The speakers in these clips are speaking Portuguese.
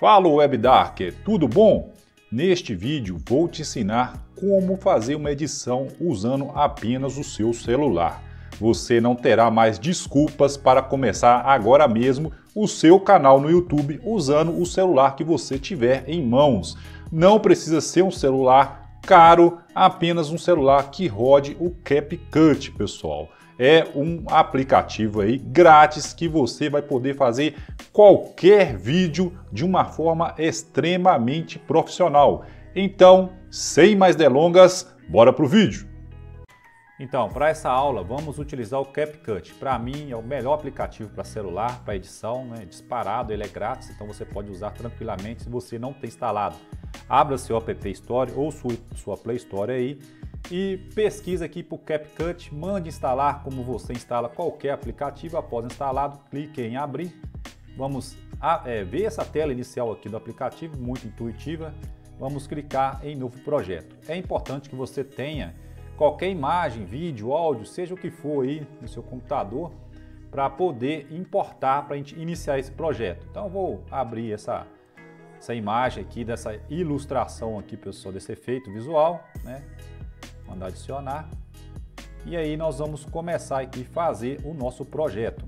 Fala WebDarker, tudo bom? Neste vídeo vou te ensinar como fazer uma edição usando apenas o seu celular. Você não terá mais desculpas para começar agora mesmo o seu canal no YouTube usando o celular que você tiver em mãos. Não precisa ser um celular caro, apenas um celular que rode o CapCut, pessoal é um aplicativo aí grátis que você vai poder fazer qualquer vídeo de uma forma extremamente profissional. Então, sem mais delongas, bora pro vídeo. Então, para essa aula, vamos utilizar o CapCut. Para mim, é o melhor aplicativo para celular, para edição, né? disparado, ele é grátis, então você pode usar tranquilamente se você não tem instalado. Abra seu App Store ou sua, sua Play Store aí e pesquisa aqui por CapCut, mande instalar como você instala qualquer aplicativo. Após instalado, clique em abrir. Vamos é, ver essa tela inicial aqui do aplicativo, muito intuitiva. Vamos clicar em novo projeto. É importante que você tenha qualquer imagem, vídeo, áudio, seja o que for aí no seu computador, para poder importar, para a iniciar esse projeto. Então vou abrir essa, essa imagem aqui, dessa ilustração aqui, pessoal, desse efeito visual, né? Mandar adicionar. E aí nós vamos começar aqui fazer o nosso projeto.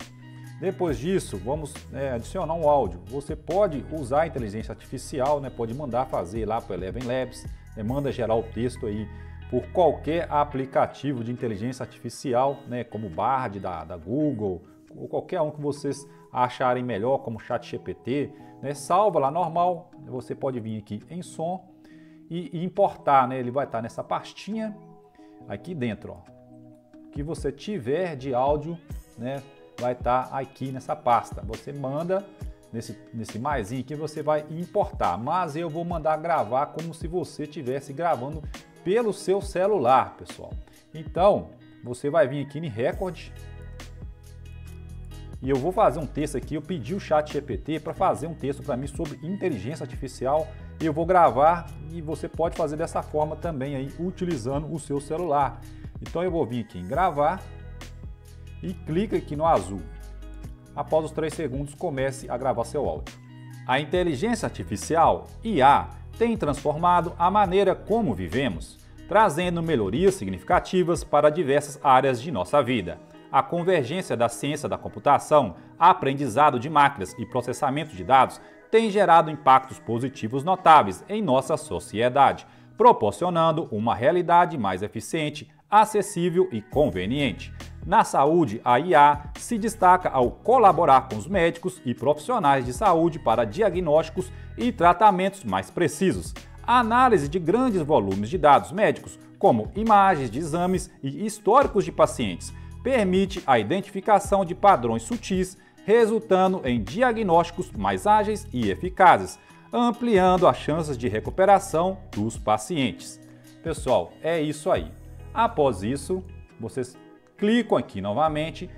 Depois disso, vamos é, adicionar um áudio. Você pode usar a inteligência artificial, né? pode mandar fazer lá para o Eleven Labs, né? manda gerar o texto aí por qualquer aplicativo de inteligência artificial, né? como Bard da, da Google, ou qualquer um que vocês acharem melhor, como ChatGPT. Né? Salva lá normal, você pode vir aqui em som e importar, né? ele vai estar nessa pastinha aqui dentro, ó. que você tiver de áudio, né, vai estar tá aqui nessa pasta. Você manda nesse, nesse maisinho aqui, você vai importar. Mas eu vou mandar gravar como se você estivesse gravando pelo seu celular, pessoal. Então, você vai vir aqui em Record e eu vou fazer um texto aqui. Eu pedi o chat GPT para fazer um texto para mim sobre inteligência artificial eu vou gravar e você pode fazer dessa forma também aí, utilizando o seu celular. Então eu vou vir aqui em gravar e clica aqui no azul. Após os 3 segundos, comece a gravar seu áudio. A inteligência artificial, IA, tem transformado a maneira como vivemos, trazendo melhorias significativas para diversas áreas de nossa vida. A convergência da ciência da computação, aprendizado de máquinas e processamento de dados tem gerado impactos positivos notáveis em nossa sociedade, proporcionando uma realidade mais eficiente, acessível e conveniente. Na saúde, a IA se destaca ao colaborar com os médicos e profissionais de saúde para diagnósticos e tratamentos mais precisos. A análise de grandes volumes de dados médicos, como imagens de exames e históricos de pacientes, permite a identificação de padrões sutis resultando em diagnósticos mais ágeis e eficazes, ampliando as chances de recuperação dos pacientes. Pessoal, é isso aí. Após isso, vocês clicam aqui novamente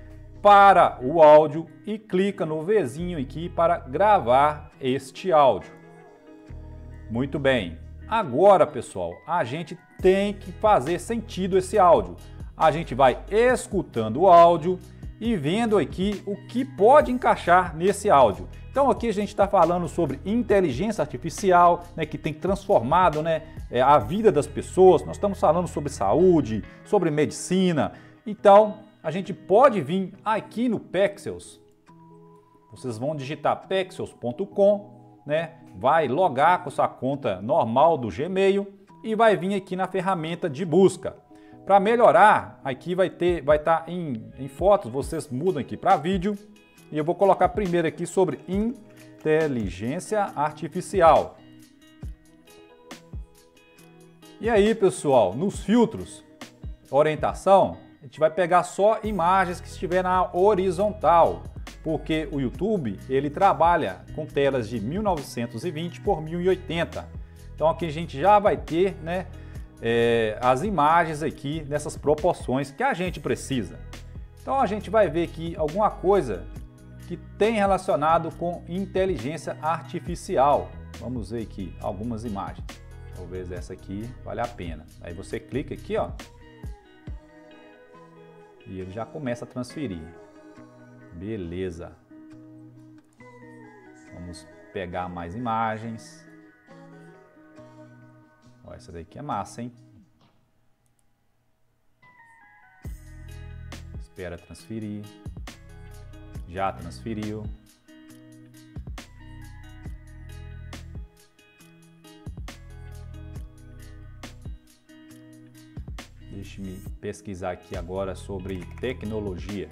para o áudio e clica no Vzinho aqui para gravar este áudio. Muito bem. Agora, pessoal, a gente tem que fazer sentido esse áudio. A gente vai escutando o áudio e vendo aqui o que pode encaixar nesse áudio. Então aqui a gente está falando sobre inteligência artificial, né, que tem transformado né, é, a vida das pessoas. Nós estamos falando sobre saúde, sobre medicina. Então a gente pode vir aqui no Pexels. Vocês vão digitar pexels.com, né? Vai logar com sua conta normal do Gmail e vai vir aqui na ferramenta de busca. Para melhorar, aqui vai ter, vai estar tá em, em fotos, vocês mudam aqui para vídeo. E eu vou colocar primeiro aqui sobre inteligência artificial. E aí, pessoal, nos filtros, orientação, a gente vai pegar só imagens que estiver na horizontal, porque o YouTube ele trabalha com telas de 1920 por 1080. Então aqui a gente já vai ter, né, é, as imagens aqui nessas proporções que a gente precisa. Então a gente vai ver aqui alguma coisa que tem relacionado com inteligência artificial. Vamos ver aqui algumas imagens. Talvez essa aqui vale a pena. Aí você clica aqui, ó, e ele já começa a transferir. Beleza. Vamos pegar mais imagens. Ó, essa daqui é massa, hein? Espera transferir. Já transferiu. Deixe-me pesquisar aqui agora sobre tecnologia.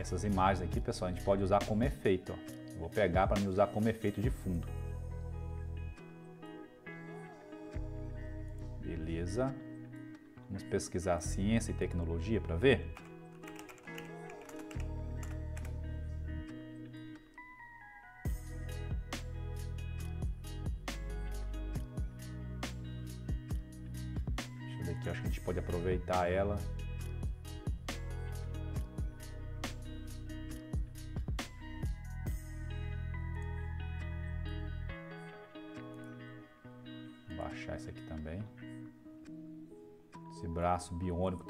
Essas imagens aqui, pessoal, a gente pode usar como efeito. Ó. Vou pegar para me usar como efeito de fundo. Beleza. Vamos pesquisar ciência e tecnologia para ver? Deixa eu ver aqui, acho que a gente pode aproveitar ela.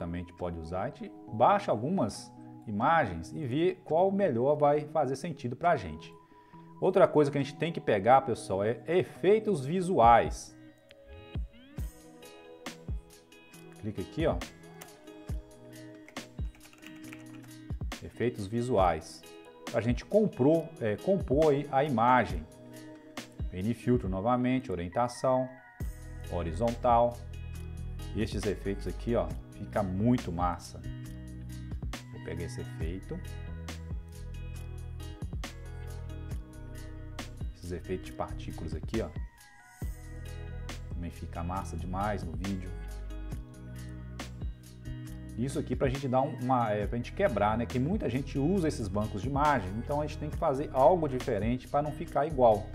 Gente pode usar. A gente baixa algumas imagens e vê qual melhor vai fazer sentido para a gente. Outra coisa que a gente tem que pegar, pessoal, é efeitos visuais. Clica aqui, ó. Efeitos visuais. A gente comprou, é, compor a imagem. Vem filtro novamente, orientação, horizontal. Estes efeitos aqui, ó, fica muito massa. Vou pegar esse efeito. Esses efeitos de partículas aqui, ó. Também fica massa demais no vídeo. Isso aqui para a gente dar uma, é, para a gente quebrar, né? Que muita gente usa esses bancos de imagem, então a gente tem que fazer algo diferente para não ficar igual.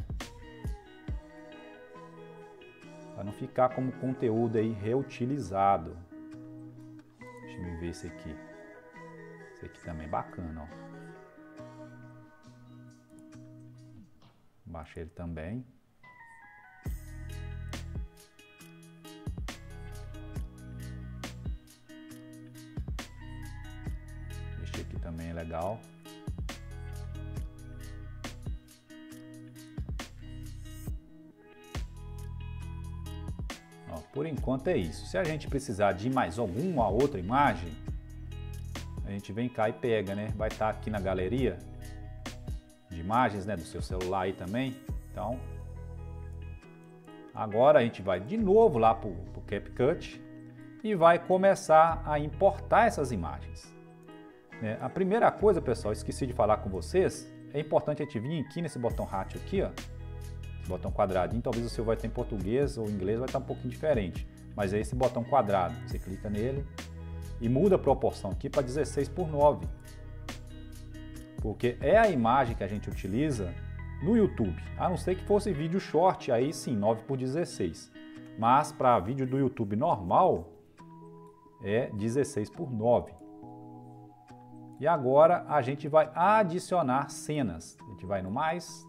Para não ficar como conteúdo aí reutilizado. Deixa eu ver esse aqui. Esse aqui também é bacana, ó. Baixei ele também. Este aqui também é legal. Por enquanto é isso. Se a gente precisar de mais alguma outra imagem, a gente vem cá e pega, né? Vai estar tá aqui na galeria de imagens, né? Do seu celular aí também. Então, agora a gente vai de novo lá para o CapCut e vai começar a importar essas imagens. É, a primeira coisa, pessoal, esqueci de falar com vocês, é importante a gente vir aqui nesse botão ratio aqui, ó, botão quadradinho, talvez o seu vai ter em português ou inglês vai estar um pouquinho diferente, mas é esse botão quadrado, você clica nele e muda a proporção aqui para 16 por 9, porque é a imagem que a gente utiliza no YouTube, a não ser que fosse vídeo short, aí sim, 9 por 16, mas para vídeo do YouTube normal é 16 por 9. E agora a gente vai adicionar cenas. A gente vai no mais.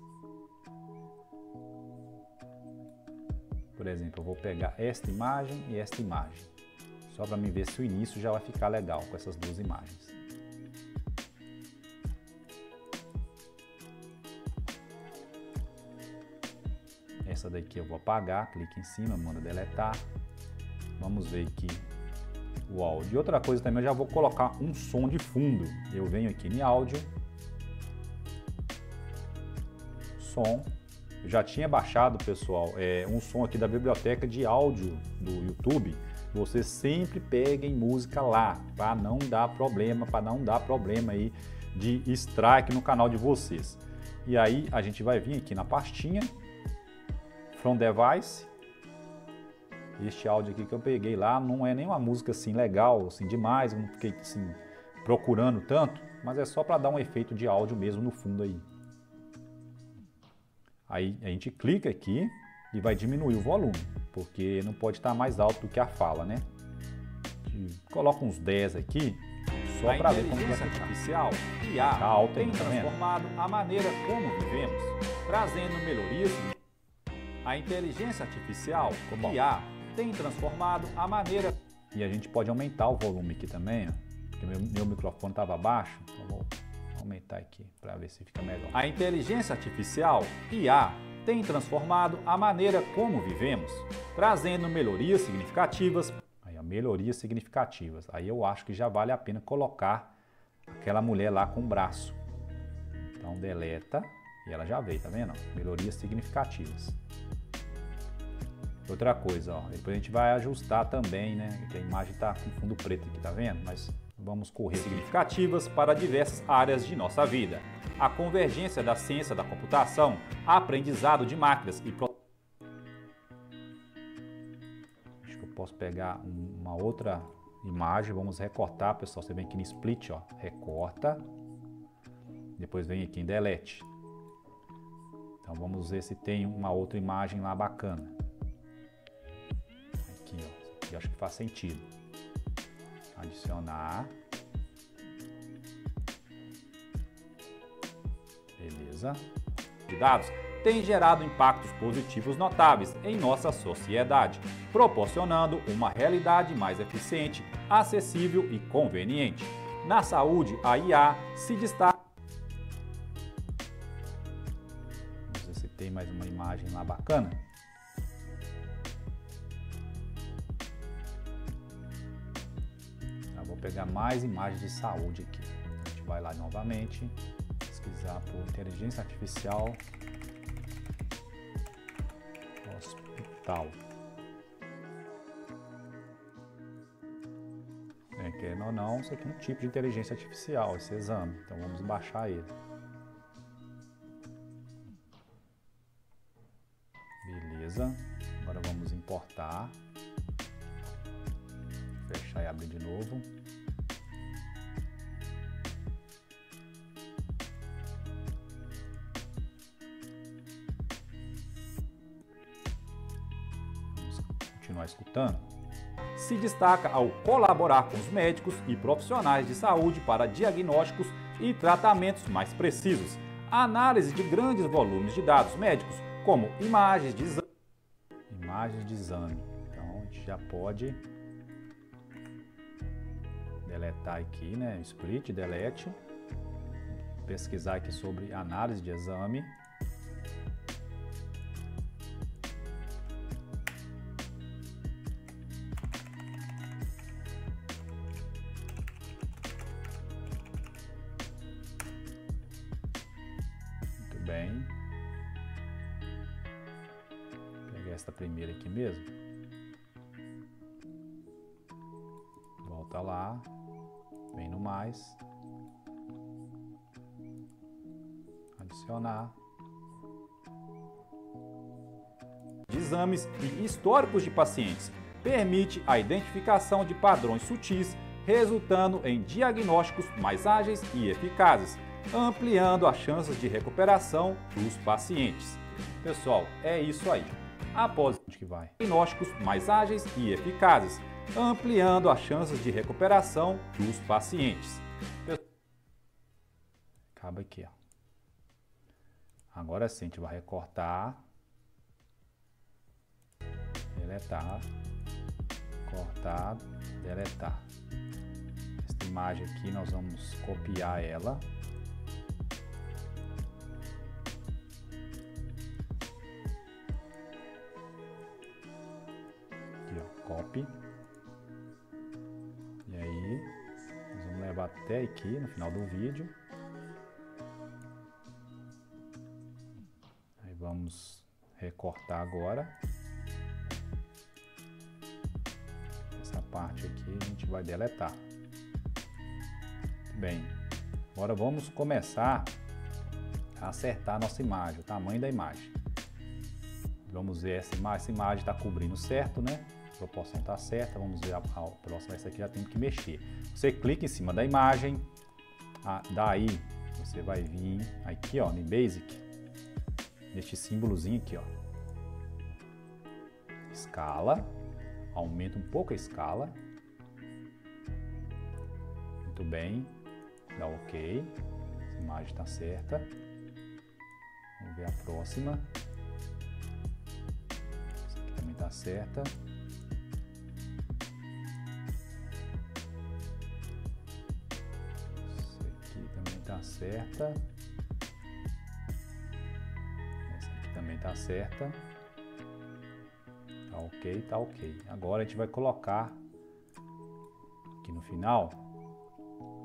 Por exemplo, eu vou pegar esta imagem e esta imagem. Só para me ver se o início já vai ficar legal com essas duas imagens. Essa daqui eu vou apagar, clique em cima, manda deletar. Vamos ver aqui o áudio. Outra coisa também, eu já vou colocar um som de fundo. Eu venho aqui em áudio, som. Já tinha baixado, pessoal, é, um som aqui da biblioteca de áudio do YouTube. Você sempre peguem música lá, para não dar problema, para não dar problema aí de strike no canal de vocês. E aí a gente vai vir aqui na pastinha From Device este áudio aqui que eu peguei lá não é nenhuma música assim legal, assim demais, eu não fiquei assim procurando tanto, mas é só para dar um efeito de áudio mesmo no fundo aí. Aí a gente clica aqui e vai diminuir o volume, porque não pode estar mais alto do que a fala, né? Coloca uns 10 aqui, só para ver como vai ficar. artificial, IA, tá alto tem transformado a maneira como vivemos, trazendo melhorias. A inteligência artificial, bom. IA, tem transformado a maneira E a gente pode aumentar o volume aqui também, ó, porque meu, meu microfone estava baixo, então vou aumentar aqui para ver se fica melhor. A inteligência artificial, IA, tem transformado a maneira como vivemos, trazendo melhorias significativas. Aí, melhorias significativas. Aí eu acho que já vale a pena colocar aquela mulher lá com o braço. Então deleta e ela já veio, tá vendo? Melhorias significativas. Outra coisa, ó, depois a gente vai ajustar também, né? Que a imagem está com fundo preto aqui, tá vendo? Mas vamos correr. Significativas para diversas áreas de nossa vida. A convergência da ciência da computação, aprendizado de máquinas e Acho que eu posso pegar uma outra imagem, vamos recortar, pessoal. Você vem aqui no split, ó, recorta. Depois vem aqui em delete. Então vamos ver se tem uma outra imagem lá bacana aqui, ó. Eu acho que faz sentido. Adicionar. Beleza. De dados tem gerado impactos positivos notáveis em nossa sociedade, proporcionando uma realidade mais eficiente, acessível e conveniente. Na saúde, a IA se destaca. Vamos ver se tem mais uma imagem lá bacana. Mais imagens de saúde aqui. A gente vai lá novamente, pesquisar por inteligência artificial hospital. É, querendo ou não, isso aqui é um tipo de inteligência artificial, esse exame. Então vamos baixar ele. Beleza. Agora vamos importar. Fechar e abrir de novo. Se destaca ao colaborar com os médicos e profissionais de saúde para diagnósticos e tratamentos mais precisos, análise de grandes volumes de dados médicos, como imagens de exame. Imagens de exame. Então a gente já pode deletar aqui, né? Split, delete. Pesquisar aqui sobre análise de exame. Vou pegar esta primeira aqui mesmo. Volta lá. Vem no mais. Adicionar. De exames e históricos de pacientes. Permite a identificação de padrões sutis, resultando em diagnósticos mais ágeis e eficazes ampliando as chances de recuperação dos pacientes. Pessoal, é isso aí. Após que vai. diagnósticos mais ágeis e eficazes, ampliando as chances de recuperação dos pacientes. Acaba aqui, ó. Agora sim, a gente vai recortar, deletar, cortar, deletar. Esta imagem aqui nós vamos copiar ela E aí, nós vamos levar até aqui no final do vídeo. Aí vamos recortar agora. Essa parte aqui a gente vai deletar. Bem, agora vamos começar a acertar a nossa imagem, o tamanho da imagem. Vamos ver imagem, essa imagem está cobrindo certo, né? Proporção está certa, vamos ver a, a próxima, essa aqui já tem que mexer. Você clica em cima da imagem, a, daí você vai vir aqui ó, no Basic, neste símbolozinho aqui ó, escala, aumenta um pouco a escala, muito bem, dá ok, essa imagem está certa, vamos ver a próxima, essa aqui também está certa, certa. Essa aqui também está certa. Tá ok, tá ok. Agora a gente vai colocar aqui no final,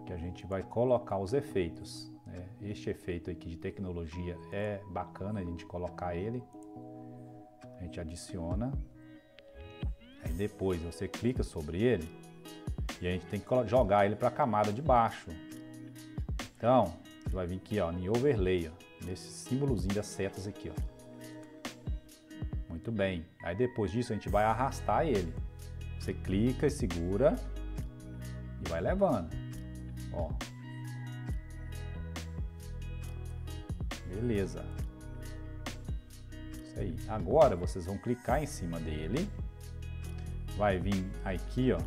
que a gente vai colocar os efeitos. Né? Este efeito aqui de tecnologia é bacana a gente colocar ele. A gente adiciona. Aí depois você clica sobre ele e a gente tem que jogar ele para a camada de baixo. Então, você vai vir aqui ó, em overlay, ó, nesse símbolozinho das setas aqui. Ó. Muito bem. Aí depois disso a gente vai arrastar ele. Você clica e segura e vai levando. Ó. Beleza. Isso aí. Agora vocês vão clicar em cima dele. Vai vir aqui, ó.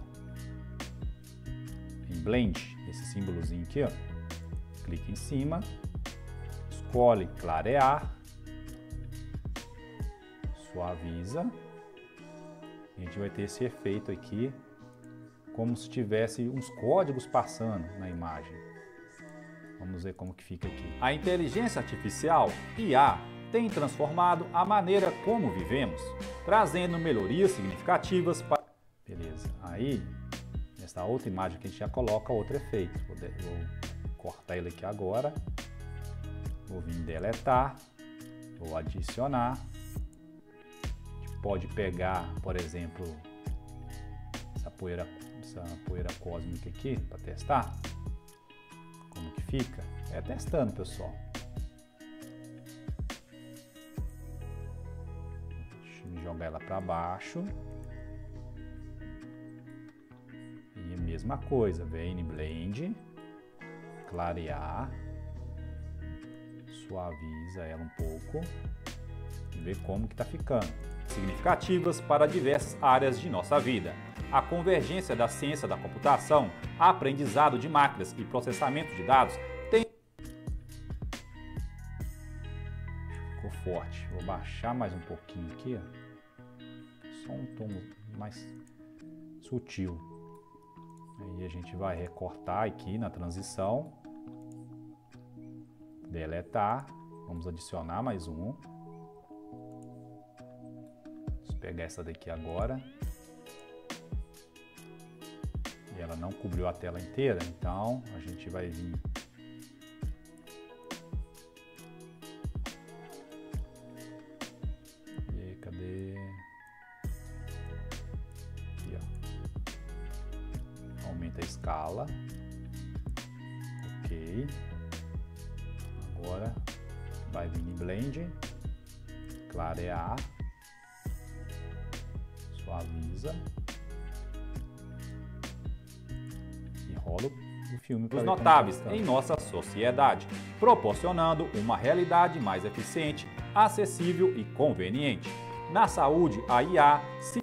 Em Blend, esse símbolozinho aqui, ó. Clica em cima. Escolhe clarear suaviza. A gente vai ter esse efeito aqui, como se tivesse uns códigos passando na imagem. Vamos ver como que fica aqui. A inteligência artificial, IA, tem transformado a maneira como vivemos, trazendo melhorias significativas para... Beleza, aí, nessa outra imagem aqui a gente já coloca outro efeito. Vou cortar ele aqui agora, vou vir deletar, vou adicionar, pode pegar, por exemplo, essa poeira, essa poeira cósmica aqui para testar como que fica. É testando, pessoal. Deixa jogar ela para baixo. E a mesma coisa, vem em Blend, clarear, suaviza ela um pouco e ver como que tá ficando significativas para diversas áreas de nossa vida. A convergência da ciência da computação, aprendizado de máquinas e processamento de dados tem. Ficou forte. Vou baixar mais um pouquinho aqui. Ó. Só um tom mais sutil. Aí a gente vai recortar aqui na transição. Deletar. Vamos adicionar mais um pegar essa daqui agora. E ela não cobriu a tela inteira, então a gente vai vir e rola o filme. Os notáveis em nossa sociedade, proporcionando uma realidade mais eficiente, acessível e conveniente. Na saúde, a IA se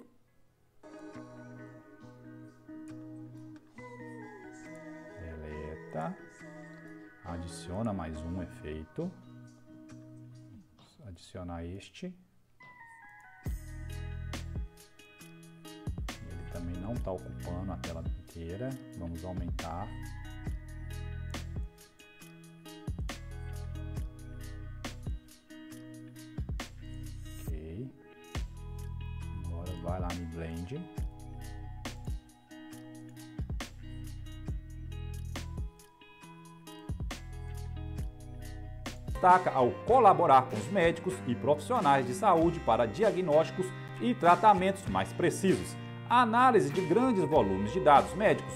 Deleta. Adiciona mais um efeito. Adicionar este. Não está ocupando a tela inteira. Vamos aumentar. Ok. Agora vai lá no Blend. destaca ao colaborar com os médicos e profissionais de saúde para diagnósticos e tratamentos mais precisos, análise de grandes volumes de dados médicos.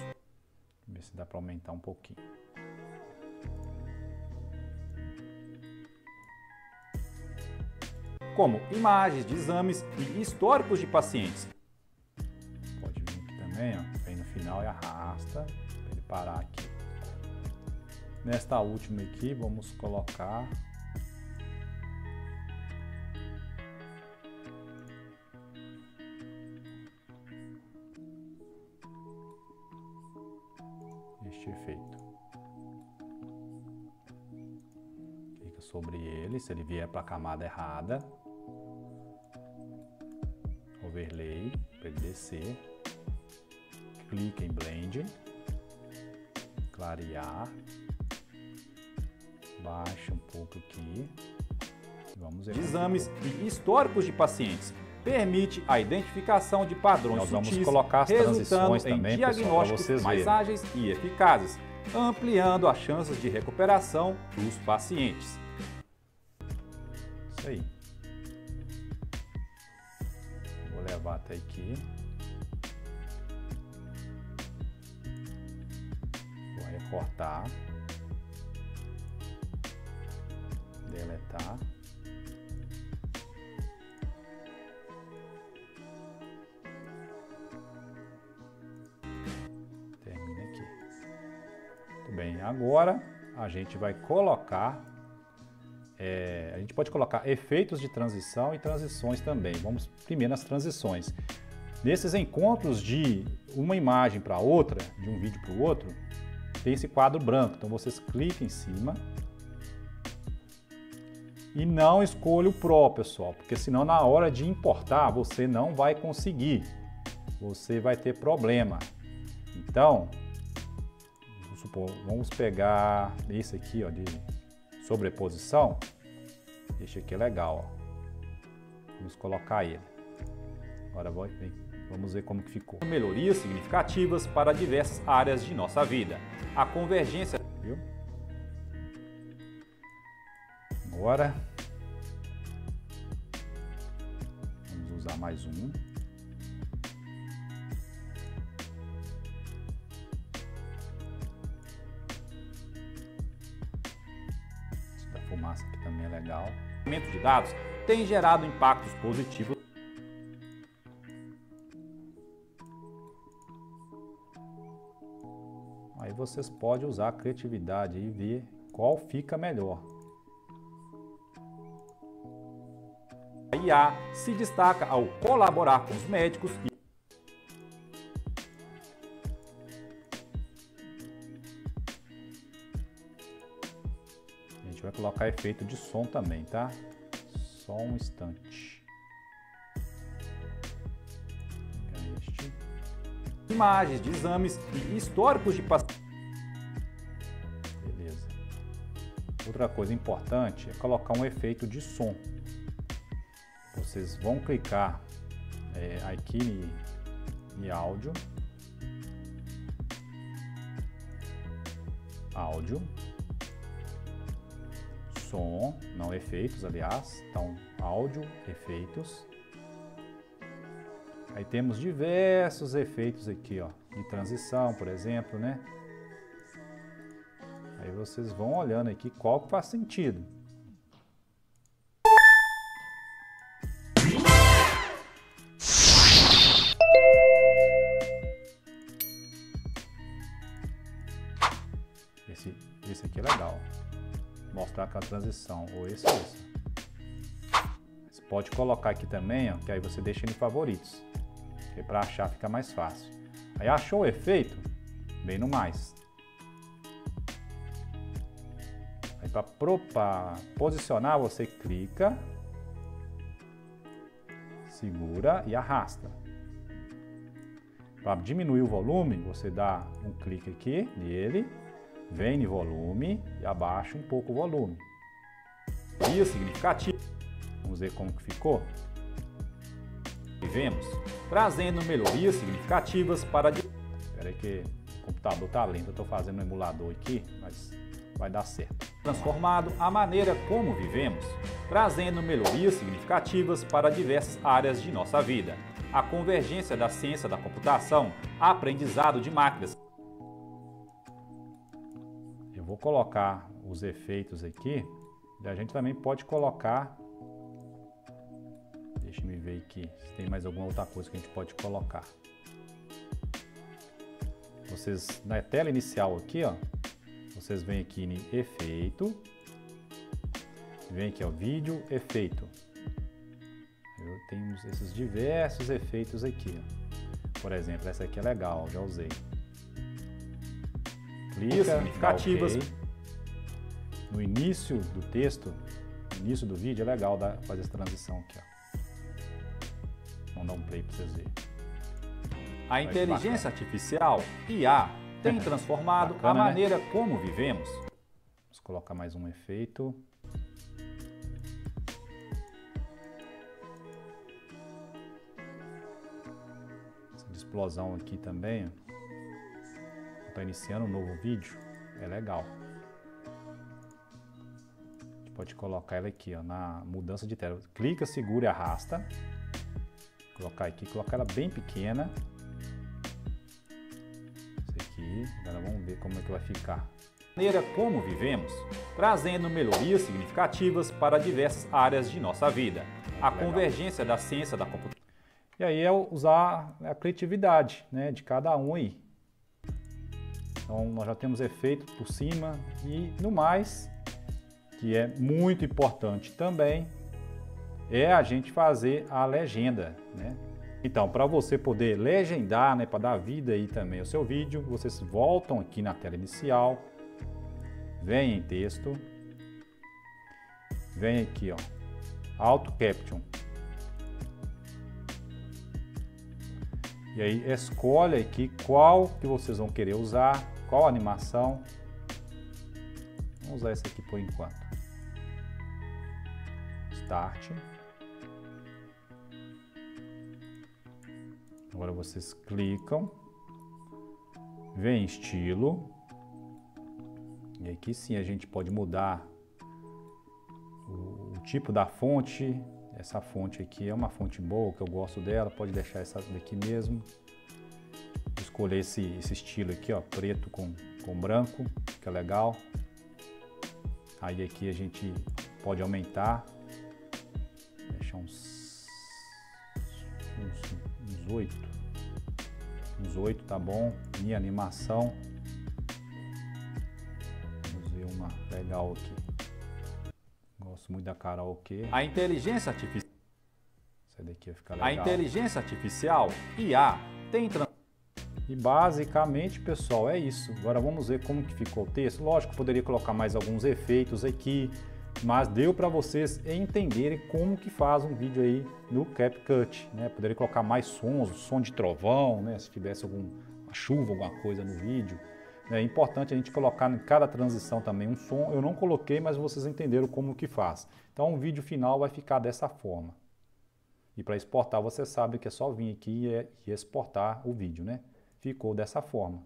Ver se dá para aumentar um pouquinho. Como imagens de exames e históricos de pacientes. Pode vir aqui também, ó, vem no final e arrasta para ele parar aqui. Nesta última aqui, vamos colocar efeito. Clica sobre ele, se ele vier para a camada errada, overlay para ele descer, clica em blend, clarear, Abaixa um pouco aqui. Vamos exames e históricos de pacientes permite a identificação de padrões Nós vamos sutis, colocar as transições em também, diagnósticos pessoal, mais verem. ágeis e eficazes, ampliando as chances de recuperação dos pacientes. Isso aí. Vou levar até aqui. Vou recortar. Deletar. Agora a gente vai colocar é, a gente pode colocar efeitos de transição e transições também. Vamos primeiro nas transições. Nesses encontros de uma imagem para outra, de um vídeo para o outro, tem esse quadro branco. Então vocês clicam em cima e não escolha o Pro, pessoal, porque senão na hora de importar você não vai conseguir. Você vai ter problema. Então, supor, vamos pegar esse aqui, ó, de sobreposição, este aqui é legal, ó. Vamos colocar ele. Agora vamos ver como que ficou. Melhorias significativas para diversas áreas de nossa vida. A convergência, viu? Agora vamos usar mais um. É legal. O de dados tem gerado impactos positivos. Aí vocês podem usar a criatividade e ver qual fica melhor. A IA se destaca ao colaborar com os médicos e efeito de som também, tá? Só um instante. Este. Imagens de exames e históricos de pacientes. Beleza. Outra coisa importante é colocar um efeito de som. Vocês vão clicar é, aqui em, áudio. Áudio som, não efeitos, aliás. Então, áudio, efeitos. Aí temos diversos efeitos aqui, ó, de transição, por exemplo, né? Aí vocês vão olhando aqui qual que faz sentido. Esse. Você pode colocar aqui também, ó, que aí você deixa em favoritos, que para achar fica mais fácil. Aí achou o efeito? Vem no mais. Aí para posicionar você clica, segura e arrasta. Para diminuir o volume, você dá um clique aqui nele Vem em volume e abaixa um pouco o volume. Dia significativo. Vamos ver como que ficou? Vivemos, trazendo melhorias significativas para... Espera aí que o computador tá lento, eu estou fazendo um emulador aqui, mas vai dar certo. Transformado a maneira como vivemos, trazendo melhorias significativas para diversas áreas de nossa vida. A convergência da ciência da computação, aprendizado de máquinas, vou colocar os efeitos aqui. E a gente também pode colocar. Deixa eu ver aqui se tem mais alguma outra coisa que a gente pode colocar. Vocês na tela inicial aqui, ó, vocês vêm aqui em efeito, vem aqui ó, vídeo, efeito. Eu tenho esses diversos efeitos aqui. Ó. Por exemplo, essa aqui é legal, já usei clica, significativas. Okay. No início do texto, no início do vídeo, é legal dar, fazer essa transição aqui. Ó. Vamos dar um play para vocês verem. A inteligência artificial, IA, tem transformado a mané? maneira como vivemos. Vamos colocar mais um efeito. Essa explosão aqui também. Está iniciando um novo vídeo. É legal. Pode colocar ela aqui, ó, na mudança de tela. Clica, segura e arrasta. Colocar aqui, colocar ela bem pequena. Esse aqui, agora vamos ver como é que vai ficar maneira como vivemos, trazendo melhorias significativas para diversas áreas de nossa vida. A Legal. convergência da ciência da computação. E aí é usar a criatividade né, de cada um aí. Então nós já temos efeito por cima e no mais, que é muito importante também, é a gente fazer a legenda. Né? Então, para você poder legendar, né, para dar vida aí também ao seu vídeo, vocês voltam aqui na tela inicial, vem em texto, vem aqui, ó, Auto Caption. E aí escolhe aqui qual que vocês vão querer usar, qual animação. Vamos usar essa aqui por enquanto. Start. Agora vocês clicam, vem estilo, e aqui sim a gente pode mudar o, tipo da fonte. Essa fonte aqui é uma fonte boa, que eu gosto dela, pode deixar essa daqui mesmo. Escolher esse, esse estilo aqui, ó, preto com, com branco, que é legal. Aí aqui a gente pode aumentar, uns, uns 8, uns 8 tá bom, minha animação. legal aqui. Gosto muito da karaokê. A inteligência artificial. Essa daqui vai ficar legal. A inteligência artificial, IA, tem e basicamente, pessoal, é isso. Agora vamos ver como que ficou o texto. Lógico, poderia colocar mais alguns efeitos aqui, mas deu para vocês entenderem como que faz um vídeo aí no CapCut, né? Poderia colocar mais sons, som de trovão, né? Se tivesse alguma chuva, alguma coisa no vídeo. É importante a gente colocar em cada transição também um som. Eu não coloquei, mas vocês entenderam como que faz. Então o vídeo final vai ficar dessa forma. E para exportar você sabe que é só vir aqui e exportar o vídeo, né? Ficou dessa forma.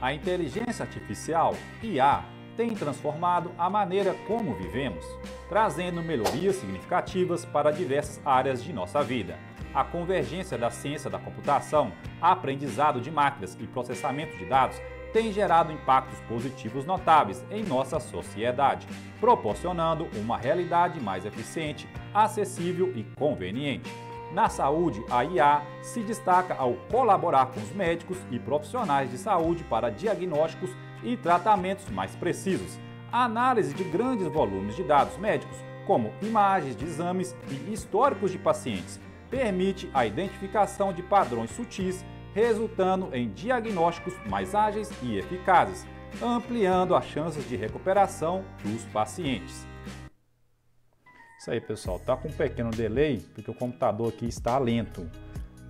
A inteligência artificial, IA, tem transformado a maneira como vivemos, trazendo melhorias significativas para diversas áreas de nossa vida a convergência da ciência da computação, aprendizado de máquinas e processamento de dados tem gerado impactos positivos notáveis em nossa sociedade, proporcionando uma realidade mais eficiente, acessível e conveniente. Na saúde, a IA se destaca ao colaborar com os médicos e profissionais de saúde para diagnósticos e tratamentos mais precisos, análise de grandes volumes de dados médicos, como imagens de exames e históricos de pacientes, permite a identificação de padrões sutis, resultando em diagnósticos mais ágeis e eficazes, ampliando as chances de recuperação dos pacientes. Isso aí, pessoal. Tá com um pequeno delay porque o computador aqui está lento.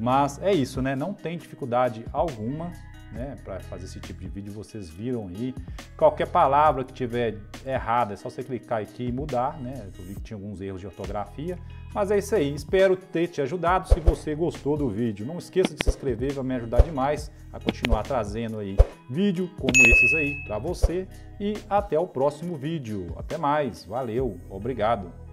Mas é isso, né? Não tem dificuldade alguma né, para fazer esse tipo de vídeo, vocês viram aí. Qualquer palavra que tiver errada, é só você clicar aqui e mudar, né? Eu vi que tinha alguns erros de ortografia, mas é isso aí. Espero ter te ajudado. Se você gostou do vídeo, não esqueça de se inscrever, vai me ajudar demais a continuar trazendo aí vídeo como esses aí para você e até o próximo vídeo. Até mais, valeu, obrigado.